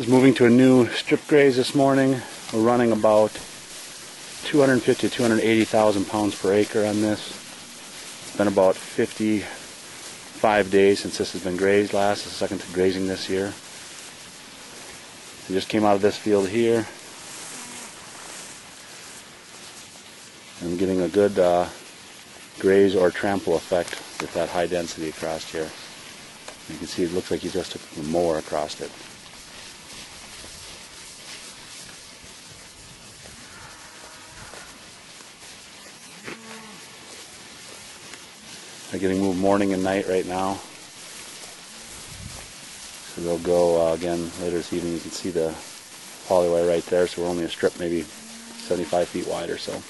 is moving to a new strip graze this morning. We're running about 250 to 280,000 pounds per acre on this. It's been about 55 days since this has been grazed last. The second to grazing this year. We just came out of this field here. I'm getting a good uh, graze or trample effect with that high density across here. You can see it looks like you just took a mower across it. They're getting moved morning and night right now. So they'll go uh, again later this evening. You can see the polywire right there. So we're only a strip maybe 75 feet wide or so.